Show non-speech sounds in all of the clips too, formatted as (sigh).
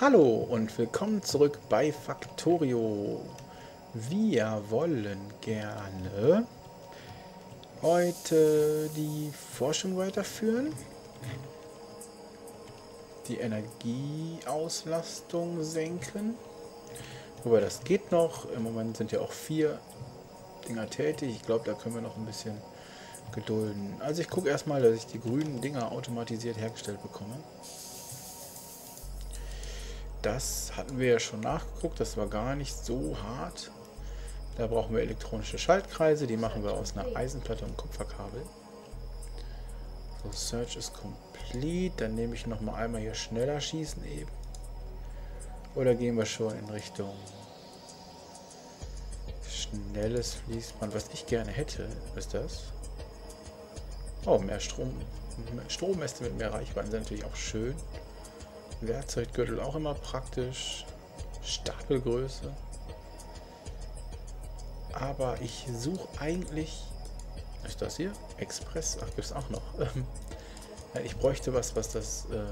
Hallo und willkommen zurück bei Factorio. Wir wollen gerne heute die Forschung weiterführen, die Energieauslastung senken. Wobei das geht noch. Im Moment sind ja auch vier Dinger tätig. Ich glaube, da können wir noch ein bisschen gedulden. Also ich gucke erstmal, dass ich die grünen Dinger automatisiert hergestellt bekomme. Das hatten wir ja schon nachgeguckt, das war gar nicht so hart. Da brauchen wir elektronische Schaltkreise, die machen wir aus einer Eisenplatte und Kupferkabel. So, Search ist complete. Dann nehme ich noch mal einmal hier schneller schießen eben. Oder gehen wir schon in Richtung schnelles Fließband, was ich gerne hätte, ist das. Oh, mehr Strom. Stromäste mit mehr Reichweite sind natürlich auch schön. Werkzeuggürtel auch immer praktisch. Stapelgröße. Aber ich suche eigentlich... Ist das hier? Express? Ach, gibt es auch noch. ich bräuchte was, was das... Äh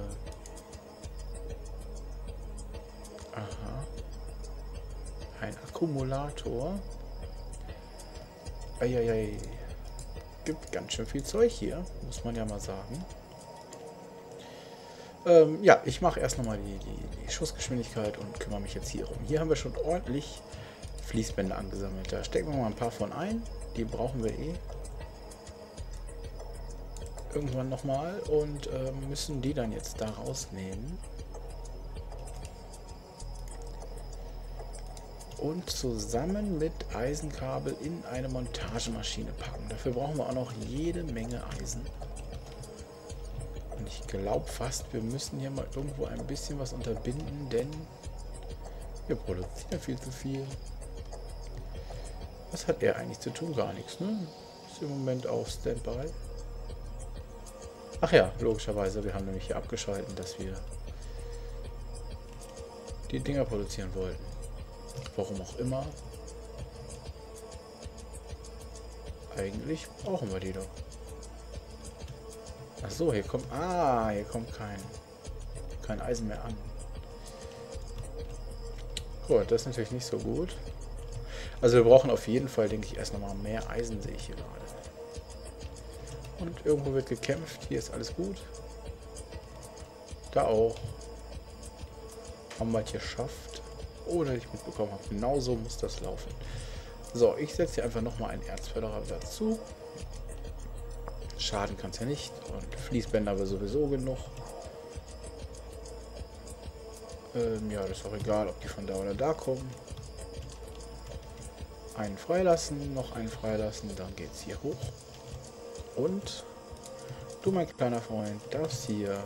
Aha. Ein Akkumulator. Eieiei. Gibt ganz schön viel Zeug hier, muss man ja mal sagen. Ähm, ja, ich mache erst nochmal die, die, die Schussgeschwindigkeit und kümmere mich jetzt hier rum. Hier haben wir schon ordentlich Fließbänder angesammelt. Da stecken wir mal ein paar von ein. Die brauchen wir eh. Irgendwann nochmal und äh, müssen die dann jetzt da rausnehmen. Und zusammen mit Eisenkabel in eine Montagemaschine packen. Dafür brauchen wir auch noch jede Menge Eisen. Ich glaube fast, wir müssen hier mal irgendwo ein bisschen was unterbinden, denn wir produzieren viel zu viel. Was hat er eigentlich zu tun? Gar nichts, ne? Ist im Moment auf Standby. Ach ja, logischerweise, wir haben nämlich hier abgeschalten, dass wir die Dinger produzieren wollten. Warum auch immer. Eigentlich brauchen wir die doch. Ach so, hier kommt... Ah, hier kommt kein, kein Eisen mehr an. Gut, das ist natürlich nicht so gut. Also wir brauchen auf jeden Fall, denke ich, erst nochmal mehr Eisen, sehe ich hier gerade. Und irgendwo wird gekämpft. Hier ist alles gut. Da auch. Haben wir es geschafft. Oder ich mitbekommen habe. Genauso muss das laufen. So, ich setze hier einfach nochmal einen Erzförderer dazu. Schaden kann es ja nicht. Und Fließbänder aber sowieso genug. Ähm, ja, das ist auch egal, ob die von da oder da kommen. Einen freilassen, noch einen freilassen, dann geht es hier hoch. Und du, mein kleiner Freund, darfst hier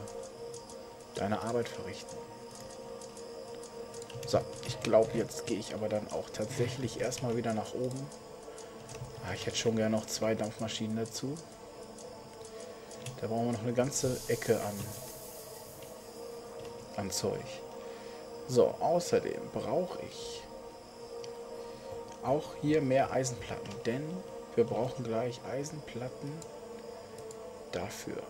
deine Arbeit verrichten. So, ich glaube, jetzt gehe ich aber dann auch tatsächlich erstmal wieder nach oben. Ah, ich hätte schon gerne noch zwei Dampfmaschinen dazu. Da brauchen wir noch eine ganze Ecke an, an Zeug. So, außerdem brauche ich auch hier mehr Eisenplatten, denn wir brauchen gleich Eisenplatten dafür.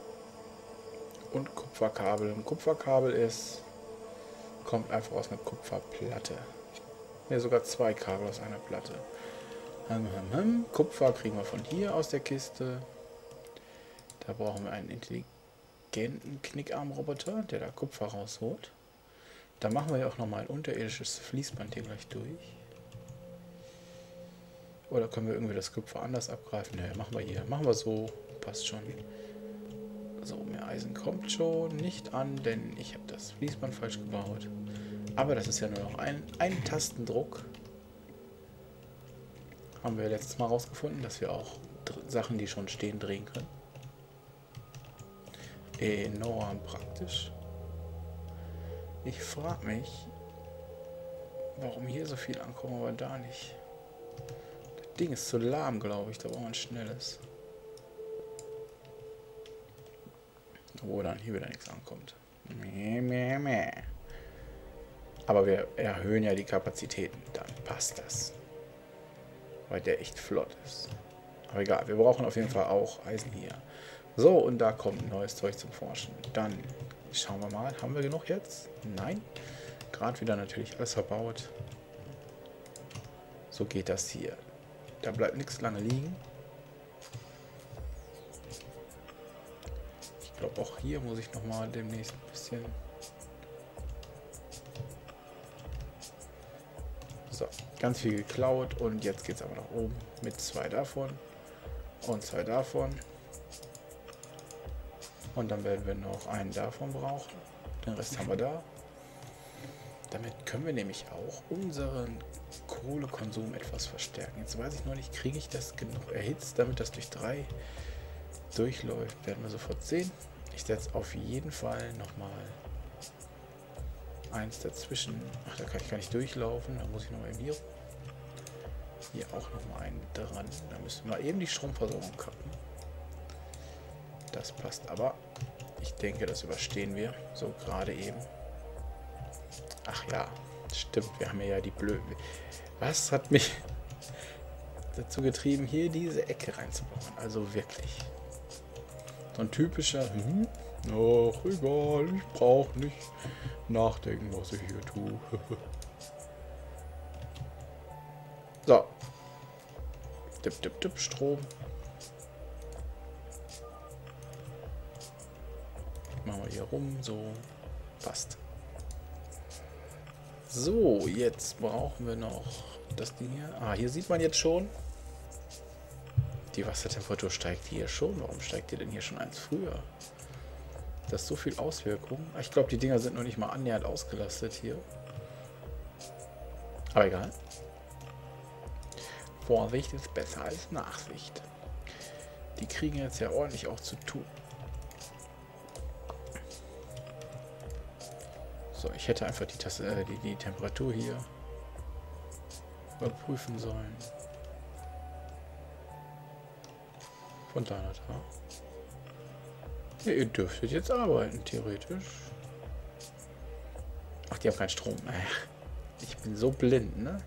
Und Kupferkabel. Ein Kupferkabel ist, kommt einfach aus einer Kupferplatte. Ne, sogar zwei Kabel aus einer Platte. Hm, hm, hm. Kupfer kriegen wir von hier aus der Kiste. Da brauchen wir einen intelligenten Knickarmroboter, der da Kupfer rausholt. Da machen wir ja auch nochmal ein unterirdisches Fließband hier gleich durch. Oder können wir irgendwie das Kupfer anders abgreifen? Ne, machen wir hier. Machen wir so. Passt schon. So, mehr Eisen kommt schon nicht an, denn ich habe das Fließband falsch gebaut. Aber das ist ja nur noch ein, ein Tastendruck. Haben wir letztes Mal rausgefunden, dass wir auch Sachen, die schon stehen, drehen können enorm praktisch. Ich frage mich, warum hier so viel ankommt, aber da nicht. Das Ding ist zu lahm, glaube ich. Da braucht man schnelles. Wo dann hier wieder nichts ankommt. Mäh, mäh, mäh. Aber wir erhöhen ja die Kapazitäten. Dann passt das. Weil der echt flott ist. Aber egal, wir brauchen auf jeden Fall auch Eisen hier. So, und da kommt neues Zeug zum Forschen. Dann schauen wir mal. Haben wir genug jetzt? Nein. Gerade wieder natürlich alles verbaut. So geht das hier. Da bleibt nichts lange liegen. Ich glaube, auch hier muss ich noch mal demnächst ein bisschen... So, ganz viel geklaut und jetzt geht es aber nach oben mit zwei davon und zwei davon. Und dann werden wir noch einen davon brauchen. Den Rest haben wir da. Damit können wir nämlich auch unseren Kohlekonsum etwas verstärken. Jetzt weiß ich noch nicht, kriege ich das genug erhitzt, damit das durch drei durchläuft. Werden wir sofort sehen. Ich setze auf jeden Fall nochmal eins dazwischen. Ach, da kann ich gar nicht durchlaufen. Da muss ich nochmal hier. Hier auch nochmal einen dran. Da müssen wir eben die Stromversorgung kappen. Das passt aber. Ich denke, das überstehen wir. So gerade eben. Ach ja, stimmt. Wir haben ja die blöden... Was hat mich (laughs) dazu getrieben, hier diese Ecke reinzubauen? Also wirklich. So ein typischer... Hm, ach, egal. Ich brauche nicht nachdenken, was ich hier tue. (laughs) so. Dip, dip, dip, Strom. Machen wir hier rum, so. Passt. So, jetzt brauchen wir noch das Ding hier. Ah, hier sieht man jetzt schon. Die Wassertemperatur steigt hier schon. Warum steigt die denn hier schon eins früher? Das ist so viel Auswirkung. Ah, ich glaube, die Dinger sind noch nicht mal annähernd ausgelastet hier. Aber egal. Vorsicht ist besser als Nachsicht. Die kriegen jetzt ja ordentlich auch zu tun. So, ich hätte einfach die, Tasse, äh, die, die Temperatur hier überprüfen sollen. Von nach da. Ja, ihr dürftet jetzt arbeiten, theoretisch. Ach, die haben keinen Strom. (laughs) Ich bin so blind, ne?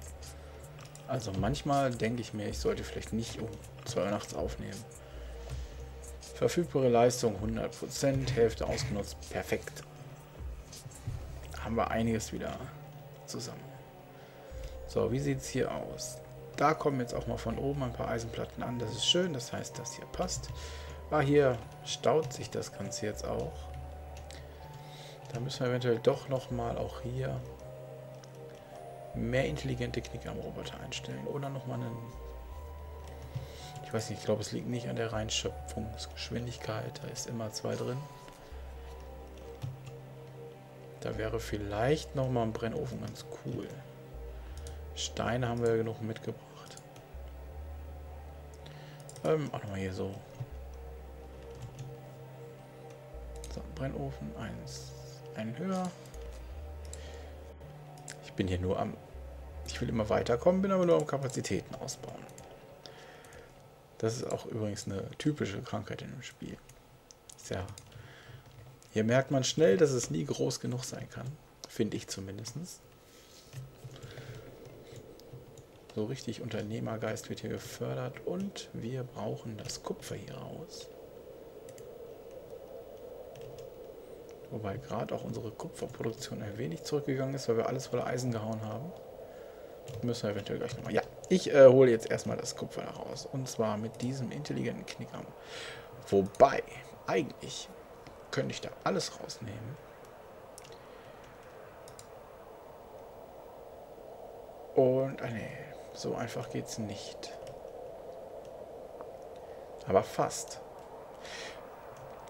Also manchmal denke ich mir, ich sollte vielleicht nicht um 2 Uhr nachts aufnehmen. Verfügbare Leistung 100%, Hälfte ausgenutzt, perfekt haben wir einiges wieder zusammen. So, wie sieht es hier aus? Da kommen jetzt auch mal von oben ein paar Eisenplatten an. Das ist schön, das heißt, das hier passt. Ah, hier staut sich das Ganze jetzt auch. Da müssen wir eventuell doch nochmal auch hier mehr intelligente Knicker am Roboter einstellen. Oder nochmal einen... Ich weiß nicht, ich glaube, es liegt nicht an der Reinschöpfungsgeschwindigkeit. Da ist immer zwei drin. Da wäre vielleicht noch mal ein Brennofen ganz cool. Steine haben wir ja genug mitgebracht. Ähm, auch nochmal hier so. So, Brennofen, eins, einen höher. Ich bin hier nur am... Ich will immer weiterkommen, bin aber nur am Kapazitäten ausbauen. Das ist auch übrigens eine typische Krankheit in dem Spiel. Ist ja hier merkt man schnell, dass es nie groß genug sein kann. Finde ich zumindest. So richtig Unternehmergeist wird hier gefördert und wir brauchen das Kupfer hier raus. Wobei gerade auch unsere Kupferproduktion ein wenig zurückgegangen ist, weil wir alles voller Eisen gehauen haben. Müssen wir eventuell gleich nochmal. Ja, ich äh, hole jetzt erstmal das Kupfer da raus. Und zwar mit diesem intelligenten Knickern. Wobei, eigentlich könnte ich da alles rausnehmen. Und, ah nee, so einfach geht's nicht. Aber fast.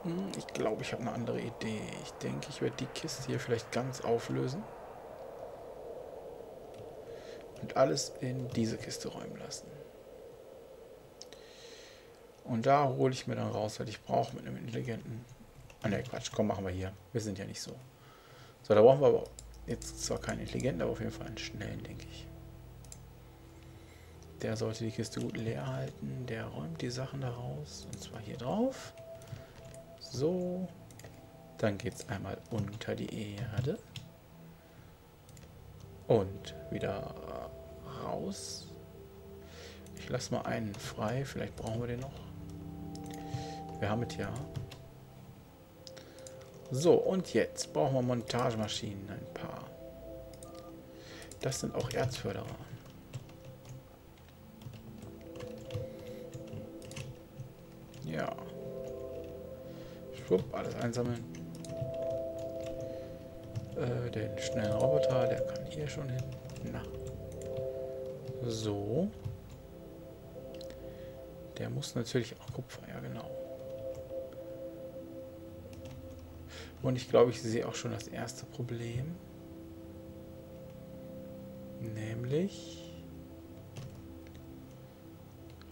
Hm, ich glaube, ich habe eine andere Idee. Ich denke, ich werde die Kiste hier vielleicht ganz auflösen. Und alles in diese Kiste räumen lassen. Und da hole ich mir dann raus, weil ich brauche mit einem intelligenten Ah ne, Quatsch, komm, machen wir hier. Wir sind ja nicht so. So, da brauchen wir aber jetzt zwar keinen intelligenten, aber auf jeden Fall einen schnellen, denke ich. Der sollte die Kiste gut leer halten. Der räumt die Sachen da raus. Und zwar hier drauf. So. Dann geht es einmal unter die Erde. Und wieder raus. Ich lasse mal einen frei. Vielleicht brauchen wir den noch. Wir haben es ja. So, und jetzt brauchen wir Montagemaschinen, ein paar. Das sind auch Erzförderer. Ja. Schwupp, alles einsammeln. Äh, den schnellen Roboter, der kann hier schon hin. Na. So. Der muss natürlich auch Kupfer, ja genau. Und ich glaube, ich sehe auch schon das erste Problem. Nämlich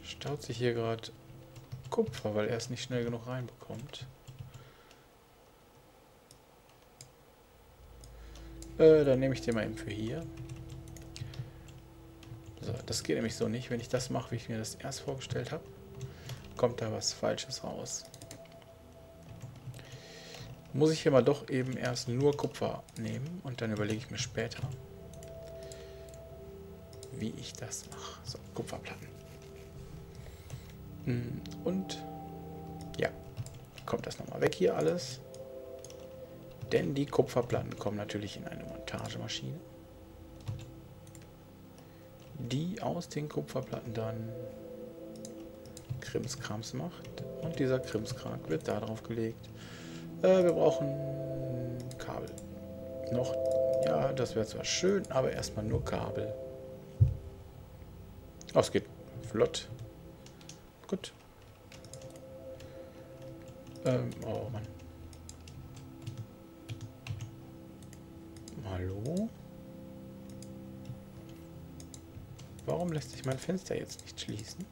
staut sich hier gerade Kupfer, weil er es nicht schnell genug reinbekommt. Äh, dann nehme ich den mal eben für hier. So, das geht nämlich so nicht. Wenn ich das mache, wie ich mir das erst vorgestellt habe, kommt da was Falsches raus. Muss ich hier mal doch eben erst nur Kupfer nehmen und dann überlege ich mir später, wie ich das mache. So, Kupferplatten. Hm, und ja, kommt das nochmal weg hier alles. Denn die Kupferplatten kommen natürlich in eine Montagemaschine, die aus den Kupferplatten dann Krimskrams macht. Und dieser Krimskram wird da drauf gelegt. Äh, wir brauchen Kabel. Noch, ja, das wäre zwar schön, aber erstmal nur Kabel. Oh, es geht flott. Gut. Ähm, oh Mann. Hallo? Warum lässt sich mein Fenster jetzt nicht schließen?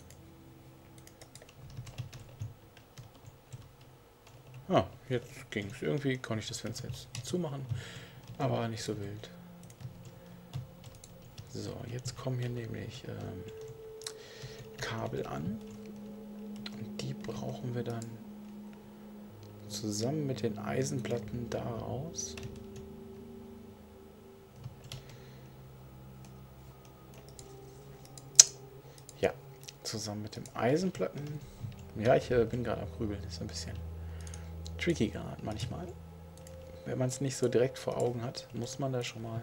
Ah, jetzt ging es. Irgendwie konnte ich das Fenster jetzt zumachen, aber nicht so wild. So, jetzt kommen hier nämlich ähm, Kabel an. Und die brauchen wir dann zusammen mit den Eisenplatten daraus. zusammen mit dem Eisenplatten. Ja, ich äh, bin gerade am Grübeln. Ist ein bisschen tricky gerade manchmal. Wenn man es nicht so direkt vor Augen hat, muss man da schon mal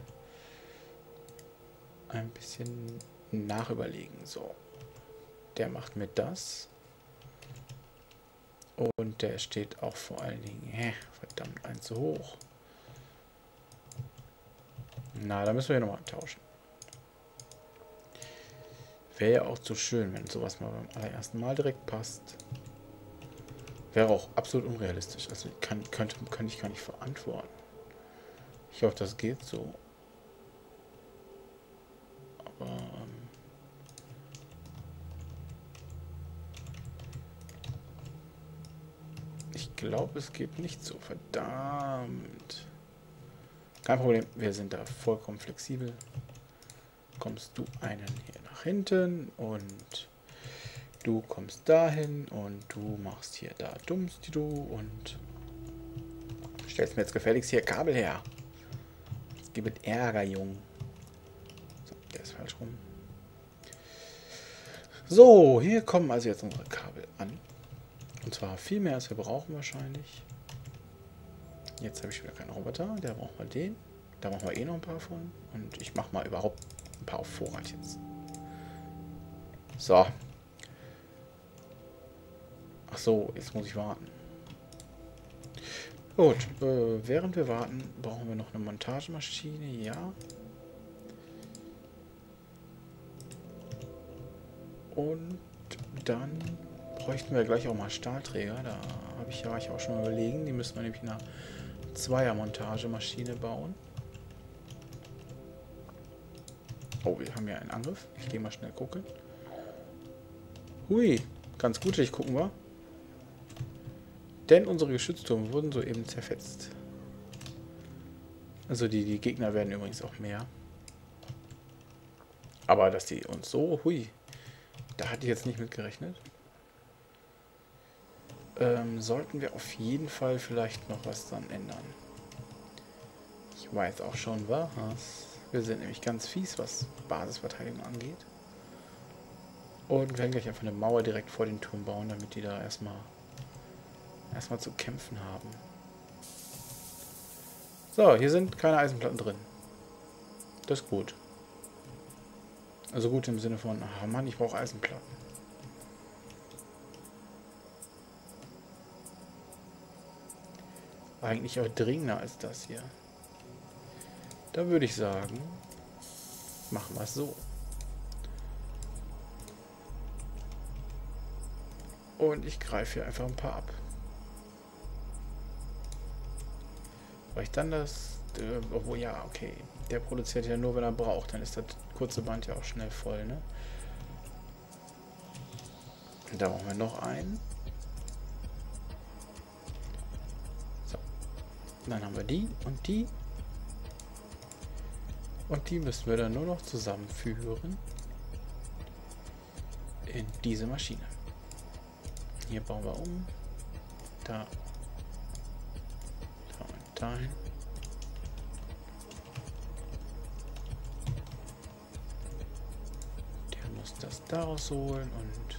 ein bisschen nachüberlegen. So, der macht mir das. Und der steht auch vor allen Dingen, hä, verdammt, ein zu hoch. Na, da müssen wir nochmal tauschen. Wäre ja auch zu schön, wenn sowas mal beim allerersten Mal direkt passt. Wäre auch absolut unrealistisch. Also kann, könnte, könnte ich gar nicht verantworten. Ich hoffe, das geht so. Aber... Ähm, ich glaube, es geht nicht so. Verdammt. Kein Problem, wir sind da vollkommen flexibel. Kommst du einen hier nach hinten und du kommst dahin und du machst hier da dummst du und stellst mir jetzt gefälligst hier Kabel her. Es gibt Ärger, Jung. So, der ist falsch rum. So, hier kommen also jetzt unsere Kabel an. Und zwar viel mehr, als wir brauchen wahrscheinlich. Jetzt habe ich wieder keinen Roboter. Der braucht mal den. Da machen wir eh noch ein paar von. Und ich mache mal überhaupt ein paar auf Vorrat jetzt. So. Ach so, jetzt muss ich warten. Gut, äh, während wir warten, brauchen wir noch eine Montagemaschine, ja. Und dann bräuchten wir gleich auch mal Stahlträger. Da habe ich ja ich auch schon überlegen. Die müssen wir nämlich in einer Zweier-Montagemaschine bauen. Oh, wir haben ja einen Angriff. Ich gehe mal schnell gucken. Hui, ganz gut, ich gucken wir. Denn unsere Geschütztürme wurden soeben zerfetzt. Also die, die Gegner werden übrigens auch mehr. Aber dass die uns so... Hui, da hatte ich jetzt nicht mit gerechnet. Ähm, sollten wir auf jeden Fall vielleicht noch was dann ändern. Ich weiß auch schon was. Wir sind nämlich ganz fies, was Basisverteidigung angeht. Und werden gleich einfach eine Mauer direkt vor den Turm bauen, damit die da erstmal erstmal zu kämpfen haben. So, hier sind keine Eisenplatten drin. Das ist gut. Also gut im Sinne von, oh Mann, ich brauche Eisenplatten. Eigentlich auch dringender als das hier. Da würde ich sagen, machen wir es so. Und ich greife hier einfach ein paar ab. Weil ich dann das... Äh, obwohl, ja, okay. Der produziert ja nur, wenn er braucht. Dann ist das kurze Band ja auch schnell voll, ne? Da brauchen wir noch einen. So. Dann haben wir die und die. Und die müssen wir dann nur noch zusammenführen in diese Maschine. Hier bauen wir um. Da. Dahin. Der muss das daraus holen und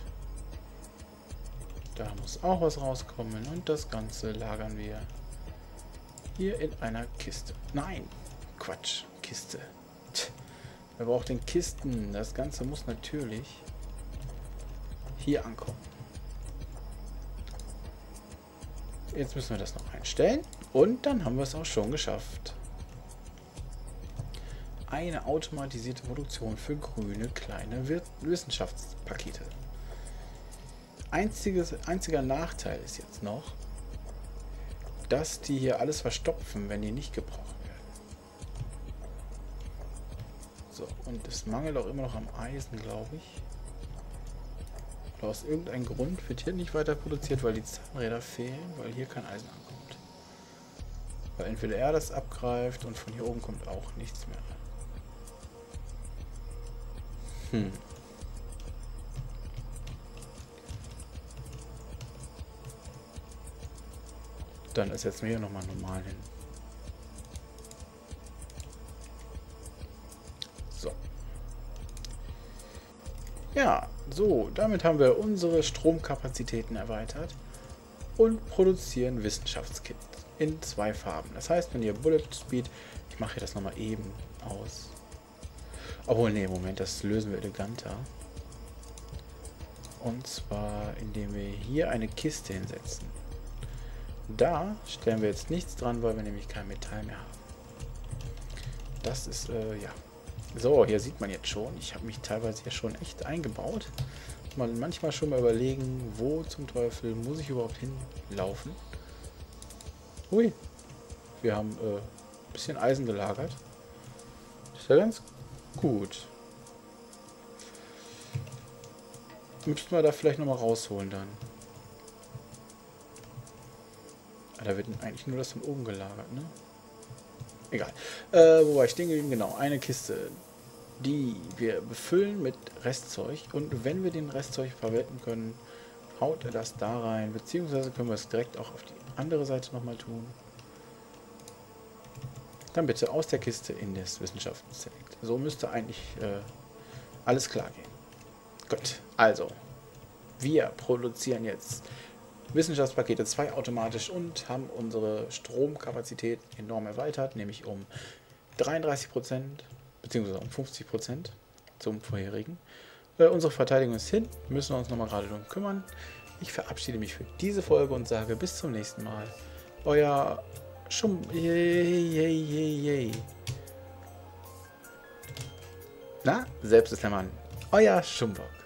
da muss auch was rauskommen und das Ganze lagern wir hier in einer Kiste. Nein, Quatsch, Kiste. Wer braucht den Kisten? Das Ganze muss natürlich hier ankommen. Jetzt müssen wir das noch einstellen. Und dann haben wir es auch schon geschafft. Eine automatisierte Produktion für grüne kleine Wissenschaftspakete. Einziges, einziger Nachteil ist jetzt noch, dass die hier alles verstopfen, wenn die nicht gebraucht werden. So, und es mangelt auch immer noch am Eisen, glaube ich. Oder aus irgendeinem Grund wird hier nicht weiter produziert, weil die Zahnräder fehlen, weil hier kein Eisen ankommt. Weil entweder er das abgreift und von hier oben kommt auch nichts mehr. Hm. Dann ersetzen wir hier nochmal normal hin. So. Ja, so, damit haben wir unsere Stromkapazitäten erweitert und produzieren Wissenschaftskits in zwei Farben. Das heißt, wenn ihr Bullet Speed, ich mache hier das nochmal eben aus. Obwohl, nee, Moment, das lösen wir eleganter. Und zwar, indem wir hier eine Kiste hinsetzen. Da stellen wir jetzt nichts dran, weil wir nämlich kein Metall mehr haben. Das ist, äh, ja, so, hier sieht man jetzt schon, ich habe mich teilweise ja schon echt eingebaut. Man manchmal schon mal überlegen, wo zum Teufel muss ich überhaupt hinlaufen. Hui, wir haben äh, ein bisschen Eisen gelagert. Ist ja ganz gut. Müssten wir da vielleicht nochmal rausholen dann. Ah, da wird eigentlich nur das von oben gelagert, ne? Egal. Äh, wo war ich stehen geblieben? Genau, eine Kiste die wir befüllen mit Restzeug und wenn wir den Restzeug verwenden können, haut er das da rein, beziehungsweise können wir es direkt auch auf die andere Seite nochmal tun. Dann bitte aus der Kiste in das Wissenschaftsselect. So müsste eigentlich äh, alles klar gehen. Gut, also, wir produzieren jetzt Wissenschaftspakete 2 automatisch und haben unsere Stromkapazität enorm erweitert, nämlich um 33 Prozent beziehungsweise um 50 Prozent zum vorherigen. Äh, unsere Verteidigung ist hin, müssen wir uns nochmal gerade darum kümmern. Ich verabschiede mich für diese Folge und sage bis zum nächsten Mal. Euer Schum... Na, selbst ist der Mann. Euer Schumbock.